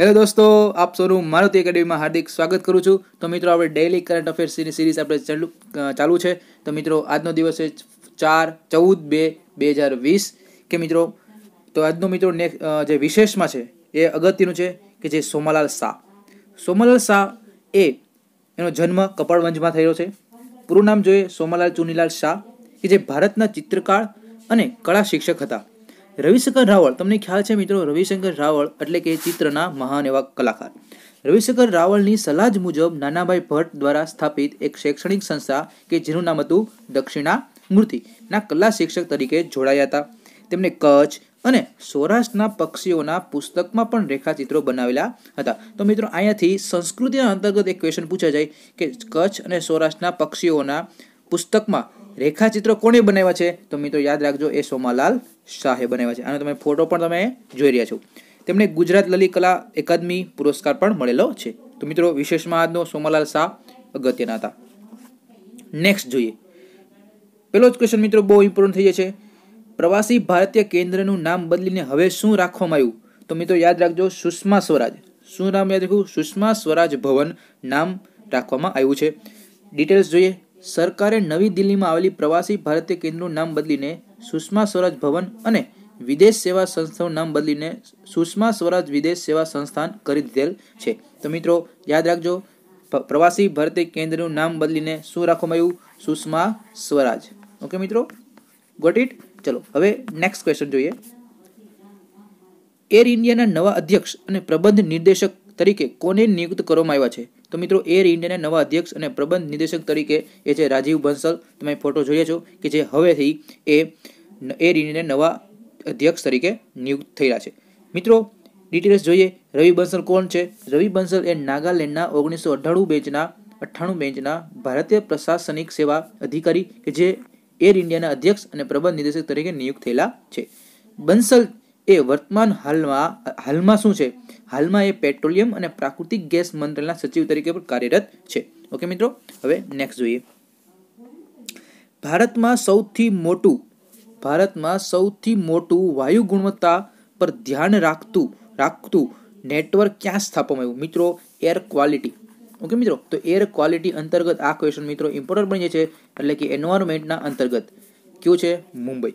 Hello દોસ્તો, આપ સૌનું મારુતિ એકેડમીમાં હાર્દિક સ્વાગત કરું છું. તો મિત્રો, આપણે ડેઇલી કરંટ અફેર્સની સિરીઝ આપણે ચાલુ ચાલુ છે. તો મિત્રો, આજનો દિવસ છે ચાર ચૌદ બે બે હજાર વીસ. કે મિત્રો, તો આજનો મિત્રો ને જે વિશેષમાં છે, એ અગત્યનું છે કે જે સોમાલાલ શાહ. સોમાલાલ શાહ એ એનો જન્મ કપાળવંજમાં થયો છે. પૂરું નામ જોઈએ સોમાલાલ ચુનીલાલ શાહ, કે જે ભારતના ચિત્રકાર અને કળા શિક્ષક હતા. રવિશંકર રાવળ, તમને ખ્યાલ છે મિત્રો, રવિશંકર રાવળ એટલે કે ચિત્રના મહાન એવા કલાકાર. રવિશંકર રાવળની સલાહ મુજબ નાનાભાઈ ભટ્ટ દ્વારા સ્થાપિત એક શૈક્ષણિક સંસ્થા કે જેનું નામ હતું દક્ષિણા મૂર્તિ. ના કલા શિક્ષક તરીકે જોડાયા હતા. તેમણે કચ્છ અને સૌરાષ્ટ્રના પક્ષીઓના પુસ્તકમાં પણ રેખાચિત્રો બનાવેલા હતા. તો મિત્રો, અહીંયાથી સંસ્કૃતિના અંતર્ગત એક ક્વેશ્ચન પૂછાય જાય કે કચ્છ અને સૌરાષ્ટ્રના પક્ષીઓના પુસ્તકમાં રેખાચિત્રો કોણે બનાવ્યા છે? તો મિત્રો યાદ રાખજો, એ સોમાલાલ શાહે બનાવ્યા છે. આનો તમે ફોટો પણ તમે જોઈ રહ્યા છો. તેમને ગુજરાત લલિત કલા પુરસ્કાર પણ મળેલો છે. તો મિત્રો વિશેષમાં આજનો સોમાલાલ શાહ અગત્યના હતા. નેક્સ્ટ જોઈએ. પેલો જ ક્વેશ્ચન મિત્રો બહુ ઇમ્પોર્ટન્ટ થઈ જાય છે. પ્રવાસી ભારતીય કેન્દ્રનું નામ બદલીને હવે શું રાખવામાં આવ્યું? તો મિત્રો યાદ રાખજો, સુષ્મા સ્વરાજ. શું નામ યાદ રાખ્યું સુષ્મા સ્વરાજ ભવન નામ રાખવામાં આવ્યું છે. ડિટેલ્સ જોઈએ. સરકારે નવી દિલ્હીમાં આવેલી પ્રવાસી ભારતીય કેન્દ્રનું નામ બદલીને સુષ્મા સ્વરાજ ભવન અને વિદેશ સેવા સંસ્થાનું નામ બદલીને સુષ્મા સ્વરાજ વિદેશ સેવા સંસ્થાન કરી દીધેલ છે. તો મિત્રો, યાદ રાખજો પ્રવાસી ભારતીય કેન્દ્રનું નામ બદલીને શું રાખવામાં આવ્યું? સુષ્મા સ્વરાજ. ઓકે મિત્રો? ગોટ ઇટ ચલો, હવે નેક્સ્ટ ક્વેશ્ચન જોઈએ. એર ઇન્ડિયાના નવા અધ્યક્ષ અને પ્રબંધ નિર્દેશક તરીકે કોને નિયુક્ત કરવામાં આવ્યા છે? તો મિત્રો એર ઇન્ડિયાના નવા અધ્યક્ષ અને પ્રબંધ નિદેશક તરીકે એ છે રાજીવ બંસલ. તમે ફોટો જોઈએ છો કે જે હવેથી એ એર ઇન્ડિયાના નવા અધ્યક્ષ તરીકે નિયુક્ત થયેલા છે. મિત્રો ડિટેલ્સ જોઈએ. રવિ બંસલ કોણ છે? રવિ બંસલ એ નાગાલેન્ડના ઓગણીસો અઠ્ઠાણું બેંચના, અઠ્ઠાણું બેન્ચના ભારતીય પ્રશાસનિક સેવા અધિકારી કે જે એર ઇન્ડિયાના અધ્યક્ષ અને પ્રબંધ નિદેશક તરીકે નિયુક્ત થયેલા છે. બંસલ એ વર્તમાન હાલમાં હાલમાં શું છે? હાલમાં એ પેટ્રોલિયમ અને પ્રાકૃતિક ગેસ મંત્રાલયના સચિવ તરીકે પણ કાર્યરત છે. ઓકે મિત્રો, હવે નેક્સ્ટ જોઈએ. ભારતમાં સૌથી મોટું, ભારતમાં સૌથી મોટું વાયુ ગુણવત્તા પર ધ્યાન રાખતું રાખતું નેટવર્ક ક્યાં સ્થાપવામાં આવ્યું? મિત્રો એર ક્વોલિટી ઓકે મિત્રો, તો એર ક્વોલિટી અંતર્ગત આ ક્વેશ્ચન મિત્રો ઇમ્પોર્ટન્ટ બની જાય છે, એટલે કે એન્વાયરમેન્ટના અંતર્ગત. કયું છે? મુંબઈ.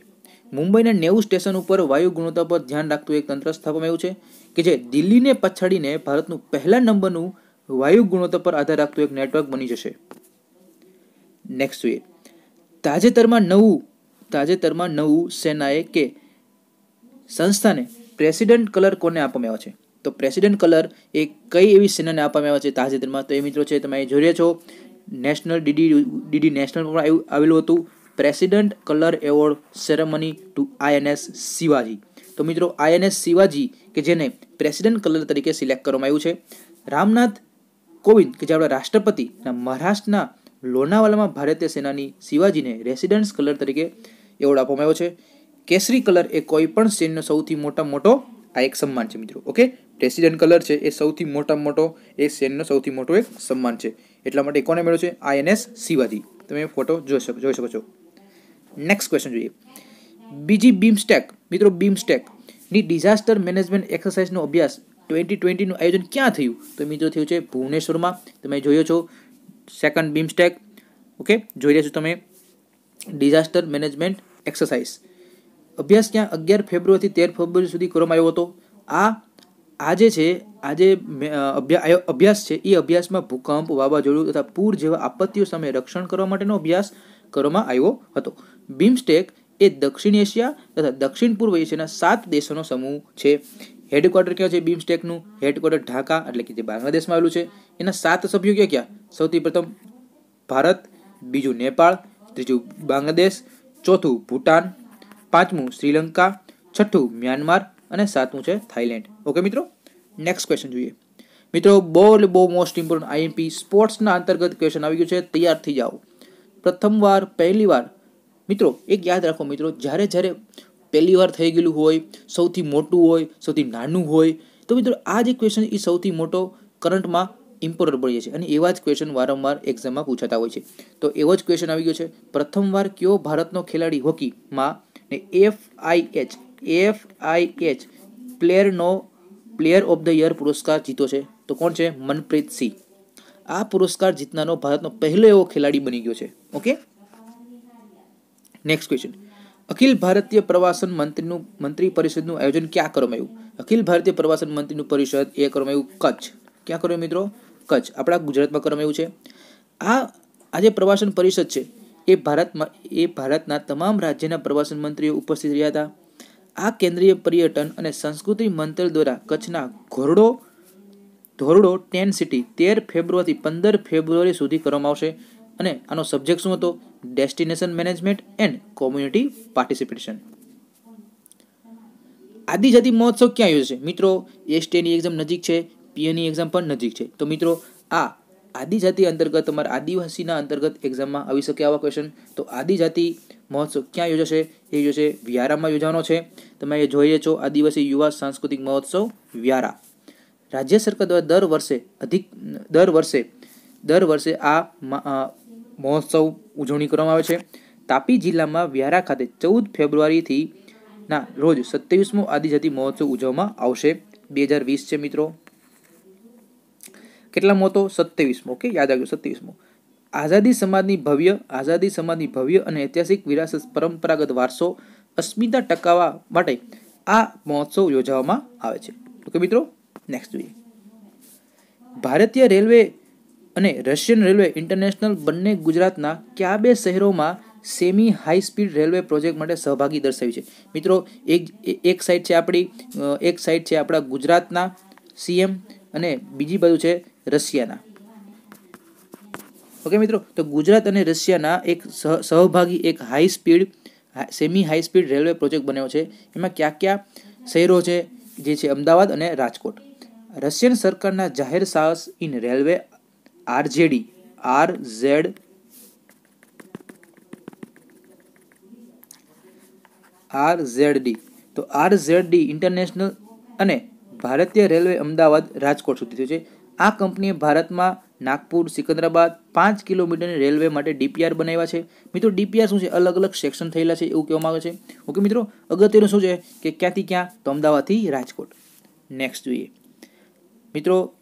મુંબઈના નેવું સ્ટેશન ઉપર વાયુ ગુણવત્તા પર ધ્યાન રાખતું એક તંત્ર સ્થાપવામાં આવ્યું છે કે જે દિલ્હીને પછાડીને ભારતનું પહેલા નંબરનું વાયુ ગુણવત્તા પર આધાર રાખતું એક નેટવર્ક બની જશે. નેક્સ્ટ જોઈએ. તાજેતરમાં નવું તાજેતરમાં નવું સેનાએ કે સંસ્થાને પ્રેસિડેન્ટ કલર કોને આપવામાં આવ્યા છે? તો પ્રેસિડેન્ટ કલર એ કઈ એવી સેનાને આપવામાં આવ્યા છે તાજેતરમાં? તો એ મિત્રો છે, તમે જોઈ છો, નેશનલ ડીડી ડીડી નેશનલ પણ આવેલું હતું. President colour award ceremony to INS Shivaji. તો મિત્રો આઈએનએસ શિવાજી કે જેને પ્રેસિડેન્ટ કલર તરીકે સિલેક્ટ કરવામાં આવ્યું છે, રામનાથ કોવિંદ કે જે આપણા રાષ્ટ્રપતિના મહારાષ્ટ્રના લોનાવાલામાં ભારતીય સેનાની શિવાજીને રેસિડેન્સ કલર તરીકે એવોર્ડ આપવામાં આવ્યો છે. કેસરી કલર એ કોઈ પણ સેનનો સૌથી મોટા મોટો આ એક સન્માન છે મિત્રો, ઓકે? રેસિડેન્ટ કલર છે એ સૌથી મોટા મોટો એ સેનનો સૌથી મોટો એક સન્માન છે. એટલા માટે કોને મેળવ્યો છે? આઈએનએસ શિવાજી. તમે ફોટો જોઈ શકો જોઈ શકો છો. નેક્સ્ટ ક્વેશ્ચન જોઈએ. બીજી બીમસ્ટેક મિત્રો બીમસ્ટેકની ડિઝાસ્ટર મેનેજમેન્ટ એક્સરસાઇઝનો અભ્યાસ ટ્વેન્ટી ટ્વેન્ટીનું આયોજન ક્યાં થયું? તો મિત્રો થયું છે ભુવનેશ્વરમાં. તમે જોયો છો સેકન્ડ બીમસ્ટેક ઓકે જોઈ રહ્યા છો તમે ડિઝાસ્ટર મેનેજમેન્ટ એક્સરસાઇઝ અભ્યાસ ક્યાં? અગિયાર ફેબ્રુઆરીથી તેર ફેબ્રુઆરી સુધી કરવામાં આવ્યો હતો. આ આજે છે, આજે અભ્યાસ છે. એ અભ્યાસમાં ભૂકંપ, વાવાઝોડું તથા પૂર જેવા આપત્તિઓ સામે રક્ષણ કરવા માટેનો અભ્યાસ કરવામાં આવ્યો હતો. બિમસ્ટેક એ દક્ષિણ એશિયા તથા દક્ષિણ પૂર્વ એશિયાના સાત દેશોનો સમૂહ છે. હેડક્વાર્ટર ક્યાં છે બિમસ્ટેકનું? હેડક્વાર્ટર ઢાકા, એટલે કે જે બાંગ્લાદેશમાં આવેલું છે. એના સાત સભ્યો ક્યાં ક્યાં? સૌથી પ્રથમ ભારત, બીજું નેપાળ, ત્રીજું બાંગ્લાદેશ, ચોથું ભૂટાન, પાંચમું શ્રીલંકા, છઠ્ઠું મ્યાનમાર અને સાતમું છે થાઈલેન્ડ ઓકે મિત્રો નેક્સ્ટ ક્વેશ્ચન જોઈએ. મિત્રો બહુ એટલે બહુ મોસ્ટ ઇમ્પોર્ટન્ટ આઈએમપી સ્પોર્ટ્સના અંતર્ગત ક્વેશ્ચન આવી ગયું છે. તૈયાર થઈ જાઓ. પ્રથમવાર પહેલી વાર મિત્રો, એક યાદ રાખો મિત્રો, જ્યારે જ્યારે પહેલી વાર થઈ ગયેલું હોય, સૌથી મોટું હોય, સૌથી નાનું હોય, તો મિત્રો આ જે ક્વેશ્ચન એ સૌથી મોટો કરંટમાં ઇમ્પોર્ટન્ટ બની છે. અને એવા જ ક્વેશ્ચન વારંવાર એક્ઝામમાં પૂછાતા હોય છે. તો એવો જ ક્વેશ્ચન આવી ગયો છે. પ્રથમવાર કયો ભારતનો ખેલાડી હોકીમાં ને F I H F I H પ્લેયરનો player of the year પુરસ્કાર જીતો છે. તો કોણ છે? મનપ્રીત સિંહ. આ પુરસ્કાર જીતનારો ભારતનો પહેલો એવો ખેલાડી બની ગયો છે. Okay next question Akhil Bharatiya પ્રવાસન મંત્રીનું મંત્રી પરિષદનું આયોજન ક્યાં કરવામાં આવ્યું? અખિલ ભારતીય પ્રવાસન મંત્રીનું પરિષદ એ કરવામાં આવ્યું કચ્છ. ક્યાં કર્યું મિત્રો? કચ્છ. આપણા ગુજરાતમાં કરવામાં આવ્યું છે. આ આજે પ્રવાસન પરિષદ છે, એ ભારતમાં, એ ભારતના તમામ રાજ્યના પ્રવાસન મંત્રીઓ ઉપસ્થિત રહ્યા હતા. આ કેન્દ્રીય પર્યટન અને સંસ્કૃતિ મંત્રાલય દ્વારા કચ્છના ઘોરડો, ધોરડો ટેન સિટી તેર ફેબ્રુઆરીથી પંદર ફેબ્રુઆરી સુધી કરવામાં આવશે. અને આનો સબ્જેક્ટ શું હતો? Destination management and community participation આદિજાતિ મહોત્સવ ક્યાં યોજશે મિત્રો એસટીની એક્ઝામ નજીક છે પીએની એક્ઝામ પણ નજીક છે. તો મિત્રો, આ આદિજાતિ અંતર્ગત તમારા આદિવાસીના અંતર્ગત એક્ઝામમાં આવી શકે આવા ક્વેશ્ચન તો આદિજાતિ મહોત્સવ ક્યાં યોજાશે? એ યોજશે વ્યારામાં યોજવાનો છે. તમે એ જોઈએ છો આદિવાસી યુવા સાંસ્કૃતિક મહોત્સવ વ્યારા. રાજ્ય સરકાર દ્વારા દર વર્ષે અધિક, દર વર્ષે દર વર્ષે આ મહોત્સવ ઉજવણી કરવામાં આવે છે. તાપી જિલ્લામાં વ્યારા ખાતે ચૌદ ફેબ્રુઆરીથી ના, રોજ સત્યાવીસમો આદિજાતિ મહોત્સવ ઉજવવામાં આવશે. બે હજાર વીસ છે, મિત્રો. કેટલા મોતો સત્યાવીસમો, ઓકે? યાદ આવ્યો સત્યાવીસમો. આઝાદી સમાજની ભવ્ય, આઝાદી સમાજની ભવ્ય અને ઐતિહાસિક વિરાસત પરંપરાગત વારસો અસ્મિતા ટકાવવા માટે આ મહોત્સવ યોજવામાં આવે છે. ઓકે, મિત્રો? નેક્સ્ટ જોઈએ. ભારતીય રેલવે અને રશિયન રેલવે ઇન્ટરનેશનલ બંને ગુજરાતના કયા બે શહેરોમાં semi high speed railway project માટે સહભાગી દર્શાવી છે? મિત્રો, એક એક સાઈડ છે આપણી એક સાઈડ છે આપણા ગુજરાતના સીએમ અને બીજી બાજુ છે રશિયાના. ઓકે મિત્રો, તો ગુજરાત અને રશિયાના એક સહભાગી, એક high speed semi high speed railway project બન્યો છે. એમાં કયા કયા શહેરો છે? જે છે અમદાવાદ અને રાજકોટ. રશિયન સરકારના જાહેર સાહસ in railway RJD R Z R Z D. તો આર ઝેડ ડી ઇન્ટરનેશનલ અને ભારતીય રેલવે અમદાવાદ રાજકોટ સુધી થયું છે. આ કંપનીએ ભારતમાં નાગપુર, સિકંદરાબાદ પાંચ કિલોમીટરની રેલવે માટે ડીપીઆર બનાવ્યા છે. મિત્રો, ડીપીઆર શું છે? અલગ અલગ સેક્શન થયેલા છે એવું કહેવામાં આવે છે. ઓકે, મિત્રો, અગત્યનું શું છે? કે ક્યાંથી ક્યાં? તો અમદાવાદથી રાજકોટ. નેક્સ્ટ જોઈએ. મિત્રો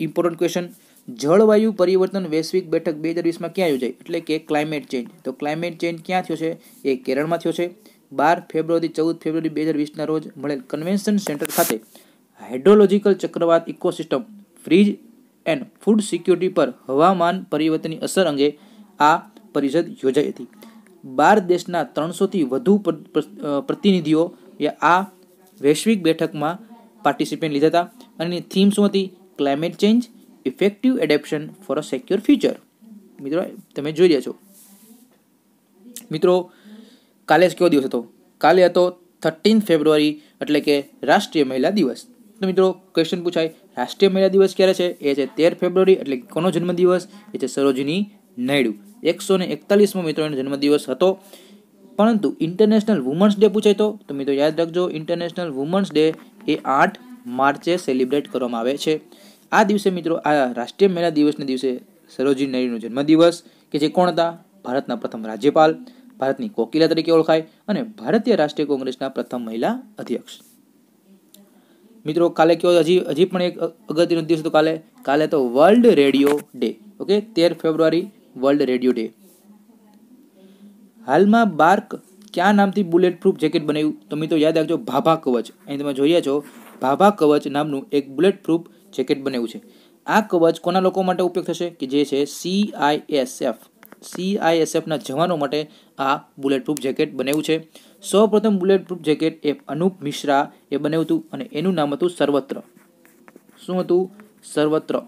ઇમ્પોર્ટન્ટ ક્વેશ્ચન જળવાયુ પરિવર્તન વૈશ્વિક બેઠક બે હજાર વીસમાં ક્યાં યોજાઈ એટલે કે ક્લાઇમેટ ચેન્જ તો ક્લાઇમેટ ચેન્જ ક્યાં થયો છે? એ કેરળમાં થયો છે. બાર ફેબ્રુઆરી ચૌદ ફેબ્રુઆરી બે હજાર વીસના રોજ મળેલ કન્વેન્શન સેન્ટર ખાતે હાઇડ્રોલોજીકલ ચક્રવાત ecosystem fridge and food security પર હવામાન પરિવર્તનની અસર અંગે આ પરિષદ યોજાઈ હતી. બાર દેશના ત્રણસોથી વધુ પ્રતિનિધિઓ આ વૈશ્વિક બેઠકમાં પાર્ટિસિપેન્ટ લીધા હતા. અને થીમ શું હતી? Climate change effective adaption for a secure future મિત્રો, તમે જોઈ રહ્યા છો. મિત્રો, કાલે જ કયો દિવસ હતો? કાલે હતો થર્ટીન ફેબ્રુઆરી એટલે કે રાષ્ટ્રીય મહિલા દિવસ. તો મિત્રો ક્વેશ્ચન પૂછાય, રાષ્ટ્રીય મહિલા દિવસ ક્યારે છે? એ છે તેર ફેબ્રુઆરી એટલે કોનો જન્મદિવસ એ છે સરોજની નાયડુ. એકસો ને એકતાલીસમો મિત્રોનો જન્મદિવસ હતો. પરંતુ ઇન્ટરનેશનલ વુમન્સ ડે પૂછાય તો તો મિત્રો યાદ રાખજો ઇન્ટરનેશનલ વુમન્સ ડે એ આઠ માર્ચે સેલિબ્રેટ કરવામાં આવે છે. આ દિવસે મિત્રો, આ રાષ્ટ્રીય મહિલા દિવસના દિવસે સરોજી નાયડુનો જન્મદિવસ, કે જે કોણ હતા? ભારતના પ્રથમ રાજ્યપાલ, ભારતની કોકિલા તરીકે ઓળખાય અને ભારતીય રાષ્ટ્રીય કોંગ્રેસના પ્રથમ મહિલા અધ્યક્ષ. મિત્રો, કાલે કયો હજી હજી પણ એક અગત્યનો દિવસ હતો કાલે. કાલે તો વર્લ્ડ રેડિયો ડે, ઓકે? તેર ફેબ્રુઆરી, વર્લ્ડ રેડિયો ડે. હાલમાં બાર્ક કયા નામથી બુલેટ પ્રૂફ જેકેટ બનાવ્યું? તો મિત્રો, યાદ રાખજો, ભાભા કવચ. અહીં તમે જોઈએ છો, ભાભા કવચ નામનું એક બુલેટ પ્રૂફ જેકેટ બનેવું છે. આ કવચ કોના લોકો માટે ઉપયોગ થશે? કે જે છે સીઆઈએસએફ સીઆઈએસએફના જવાનો માટે આ બુલેટ પ્રૂફ જેકેટ બનેવું છે. સૌપ્રથમ બુલેટ પ્રૂફ જેકેટ એ અનુપ મિશ્રા એ બનેવું હતું અને એનું નામ હતું સર્વત્ર. શું હતું? સર્વત્ર.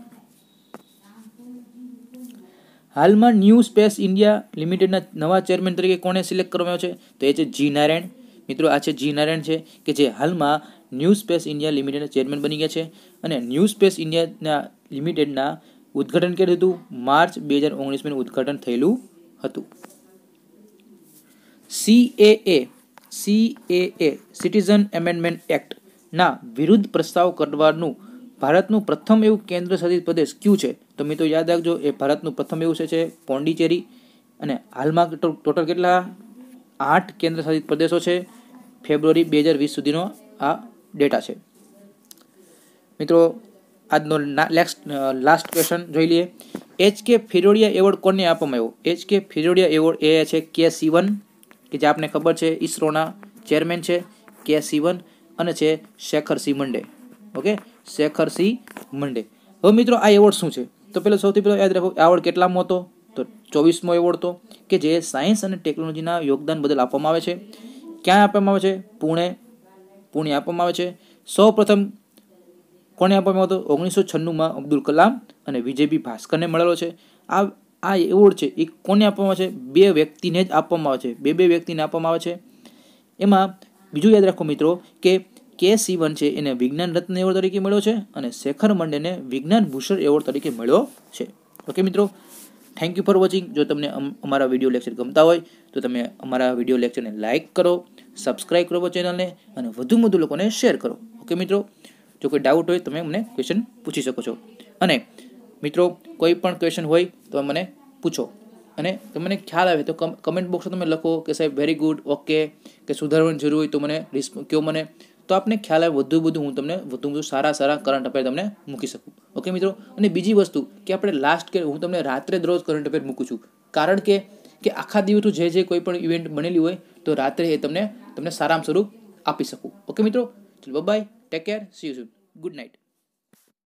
હાલમાં ન્યૂ સ્પેસ ઇન્ડિયા લિમિટેડના નવા ચેરમેન તરીકે કોને સિલેક્ટ કરવામાં આવ્યો છે? તો એ છે જી નારાયણ. મિત્રો, આ છે જી નારાયણ છે કે જે હાલમાં ન્યૂ સ્પેસ ઇન્ડિયા લિમિટેડના ચેરમેન બની ગયા છે અને ન્યૂ સ્પેસ ઇન્ડિયાના લિમિટેડના ઉદ્ઘાટન કર્યું હતું? માર્ચ બે હજાર ઓગણીસમાં ઉદ્ઘાટન થયેલું હતું. સીએએ સીએએ સિટીઝન એમેન્ડમેન્ટ એક્ટના વિરુદ્ધ પ્રસ્તાવ કરવાનું ભારતનું પ્રથમ એવું કેન્દ્ર શાસિત પ્રદેશ કયું છે? તો મિત્રો યાદ રાખજો, એ ભારતનું પ્રથમ એવું છે પોંડિચેરી. અને હાલમાં ટોટલ કેટલા? આઠ કેન્દ્ર શાસિત પ્રદેશો છે. ફેબ્રુઆરી બે હજાર વીસ સુધીનો આ ડેટા છે. મિત્રો, આજનો નેક્સ્ટ લાસ્ટ ક્વેશ્ચન જોઈ લઈએ. એચ કે ફિરોડિયા એવોર્ડ કોને આપવામાં આવ્યો? એચ કે ફિરોડિયા એવોર્ડ એ છે કે સિવન કે જે આપને ખબર છે, ઇસરોના ચેરમેન છે કે સીવન અને છે Shekhar C Mande okay Shekhar C Mande હવે મિત્રો, આ એવોર્ડ શું છે? તો પેલો સૌથી પહેલો યાદ રાખો એવોર્ડ કેટલામો હતો? તો ચોવીસમો એવોર્ડ તો કે જે સાયન્સ અને ટેકનોલોજીના યોગદાન બદલ આપવામાં આવે છે. ક્યાં આપવામાં આવે છે? પુણે પુણે આપવામાં આવે છે. સૌ પ્રથમ કોને આપવામાં હતો ઓગણીસો છન્નુંમાં અબ્દુલ કલામ અને વિજયબી ભાસ્કરને મળેલો છે. આ આ એવોર્ડ છે, એ કોને આપવામાં આવે છે? બે વ્યક્તિને જ આપવામાં આવે છે. બે બે વ્યક્તિને આપવામાં આવે છે. એમાં બીજું યાદ રાખો મિત્રો કે કે સિવન છે, એને વિજ્ઞાન રત્ન એવોર્ડ તરીકે મળ્યો છે અને શેખર મંડેને વિજ્ઞાન ભૂષણ એવોર્ડ તરીકે મળ્યો છે. ઓકે મિત્રો થેન્ક યુ ફોર વોચિંગ જો તમને અમારા વીડિયો લેક્ચર ગમતા હોય, તો તમે અમારા વીડિયો લેક્ચરને લાઇક કરો સબસ્ક્રાઇબ કરો ચેનલને અને વધુ વધુ લોકોને શેર કરો. ઓકે મિત્રો? જો કોઈ ડાઉટ હોય, તમે મને ક્વેશ્ચન પૂછી શકો છો. અને મિત્રો, કોઈ પણ ક્વેશ્ચન હોય, તો મને પૂછો. અને તમને ખ્યાલ આવે તો કમેન્ટ બોક્સમાં તમે લખો કે સાહેબ વેરી ગુડ ઓકે કે સુધારવાની જરૂર હોય તો મને કહો મને તો આપને ખ્યાલ આવે વધુ બધું હું તમને વધુ વધુ સારા સારા કરંટ અફેર તમને મૂકી શકું. ઓકે મિત્રો? અને બીજી વસ્તુ કે આપણે લાસ્ટ કે હું તમને રાત્રે દરરોજ કરંટ અફેર મૂકું છું. કારણ કે કે આખા દિવસનું જે જે કોઈ પણ ઇવેન્ટ બનેલી હોય, તો રાત્રે એ તમને તમને સારામાં સ્વરૂપ આપી શકું. ઓકે મિત્રો? ચલો bye take care see you good night